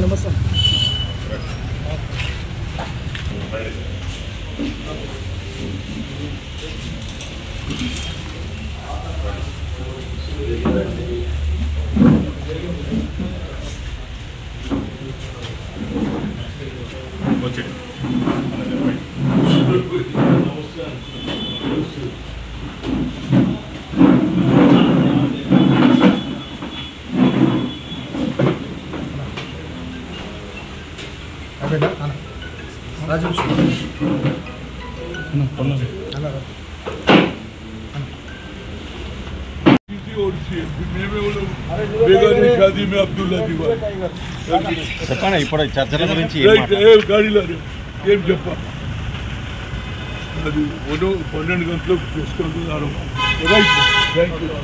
नमस्कार Thank you. అన్న రాజు అన్న और मैं में वो लोग बेगानी शादी में अब्दुल्ला दीवार చెప్పండి ఇప్పుడు చర్చల గురించి ఏం రైట్ మాట్లాడారు? ఏ గాడిలో ఏం చెప్ప అది ఒడో పన్నెండు గంటలకు తీసుకుంటున్నారు రైట్ థ్యాంక్ యూ రవి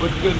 बच्चे